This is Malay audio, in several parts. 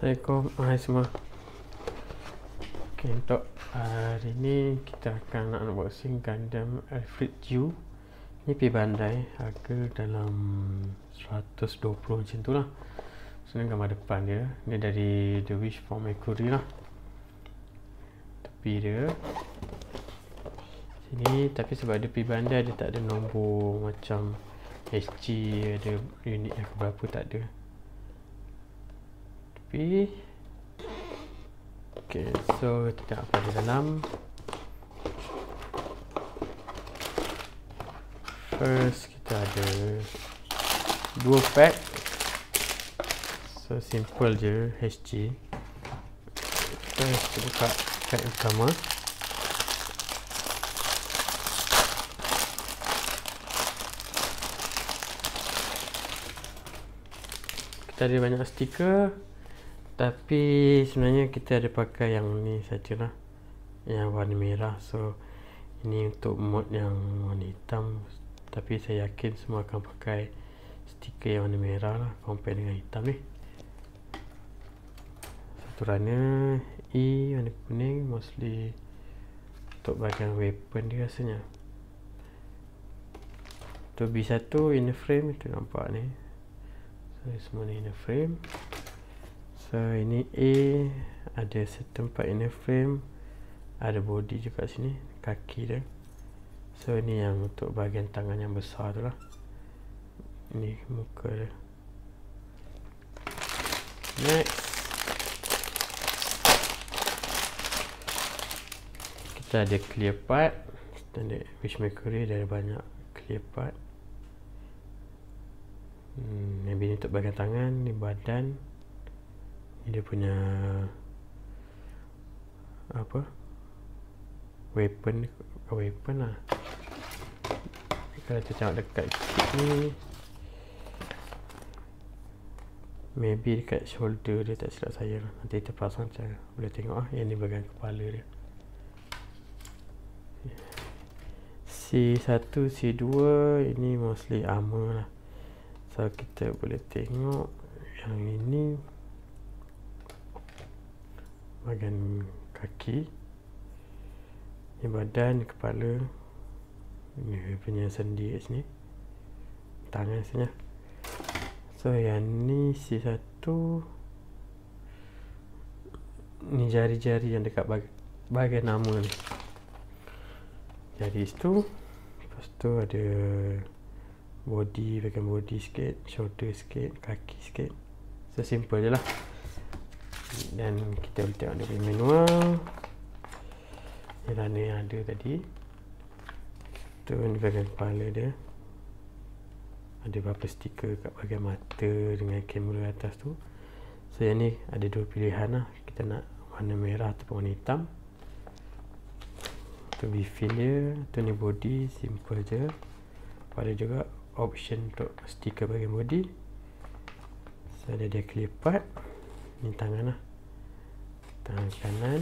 Assalamualaikum. Hai semua. Okay, Untuk hari ni Kita akan nak unboxing Gundam Alfred Ju Ni pergi bandai Harga dalam 120 macam tu lah. So ni gambar depan dia. Ni dari The Wish for Mercury lah. Tepi dia. Sini Tapi sebab dia pergi bandai Dia tak ada nombor Macam HG Ada unit yang berapa tak ada tepi ok so kita apa di dalam. First kita ada dua pack. So simple je HG first kita buka pack pertama. Kita ada banyak stiker tapi sebenarnya kita ada pakai yang ni sajalah yang warna merah. So ini untuk mod yang warna hitam. Tapi saya yakin semua akan pakai stiker yang warna merah lah compare dengan hitam ni. Satu rana E warna kuning mostly untuk bahagian weapon dia rasanya. Tu B1 inner frame tu nampak ni. So semua ni inner frame So ini A ada setempat inner frame ada body juga sini kaki dia. So ini yang untuk bahagian tangan yang besar tu lah. Ini muka dia. Next. Kita ada clear part standard wish mercury dia ada banyak clear part. Hmm, maybe ni untuk bahagian tangan ni badan dia punya apa? Weapon weapon lah. Kalau tengok dekat ni maybe dekat shoulder dia tak silap saya lah. nanti kita pasang cara boleh tengok ah yang ni bagian kepala dia. C1 C2 ini mostly armor lah. So kita boleh tengok yang ini bahagian kaki ni badan ni kepala ni punya sendi kat sini tangan sini so yang ni si satu ni jari-jari yang dekat bag bahagian nama ni. Jari situ lepas tu ada body bahagian body sikit shoulder sikit kaki sikit. So simple je lah dan kita boleh tengok dia punya manual. Ni mana yang ada tadi. Tu ni bahagian kepala dia. Ada beberapa stiker kat bahagian mata dengan kamera atas tu. So yang ni ada dua pilihan lah. Kita nak warna merah ataupun warna hitam. Tu refill dia. Tu ni body simple je. Ada juga option untuk stiker bahagian body. So ada dia clear part ni tangan lah. Tangan kanan.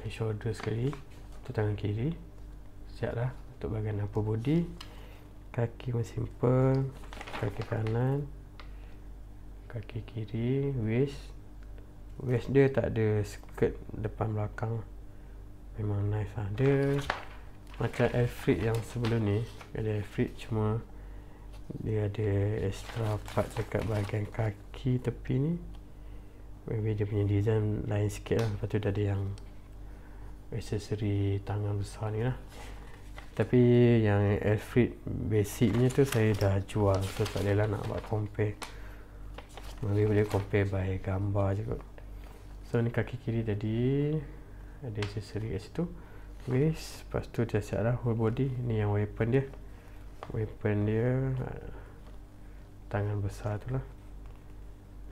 Dan shoulder sekali. Tu tangan kiri. Siap dah untuk bahagian upper body. Kaki pun simple. Kaki kanan. Kaki kiri. Waist. Waist dia tak ada skirt depan belakang. Memang nice lah. Dia macam Alfred yang sebelum ni. Ada Alfred cuma dia ada extra part dekat bahagian kaki tepi ni. Maybe dia punya design lain sikit lah. Lepas tu dah ada yang aksesori tangan besar ni lah. Tapi yang Alfred basic punya tu saya dah jual. So tak adalah nak buat compare. Maybe boleh compare by gambar je kot. So ni kaki kiri tadi. Ada aksesori kat situ. Waist. Lepas tu dia siap lah whole body. Ni yang weapon dia weapon dia tangan besar tu lah.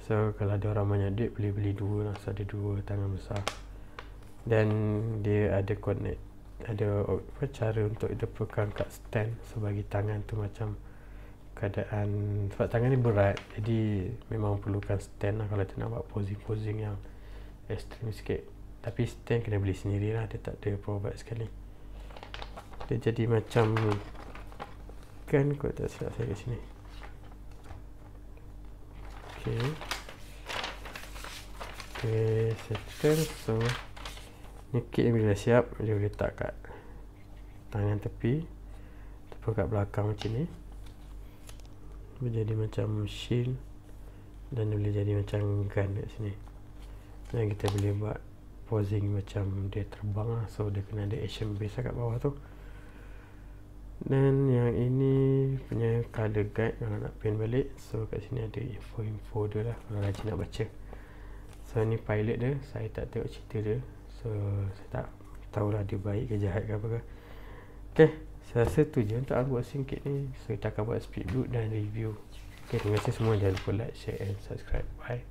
So kalau ada orang banyak duit boleh beli dua lah. So ada dua tangan besar. Dan dia ada connect ada apa cara untuk letakkan kat stand sebagai so, tangan tu macam keadaan sebab tangan ni berat. Jadi memang perlukan stand lah kalau kita nak buat posing-posing yang ekstrim sikit. Tapi stand kena beli sendiri lah. Dia tak ada provide sekali. Dia jadi macam kan? Kot tak silap saya kat sini. Ok Okay, settle. So ni kit ni bila siap dia boleh letak kat tangan tepi. Ataupun kat belakang macam ni. Dia jadi macam shield dan dia boleh jadi macam gun kat sini. Dan kita boleh buat posing macam dia terbang lah. So dia kena ada action base lah kat bawah tu dan yang ini punya color guide kalau nak pin balik. So kat sini ada info-info dia lah kalau rajin nak baca. So ni pilot dia saya tak tengok cerita dia. So saya tak tahulah dia baik ke jahat ke apa ke. Ok saya rasa tu je untuk unboxing kit ni. So kita akan buat speed boot dan review. Ok terima kasih semua. Jangan lupa like share and subscribe. Bye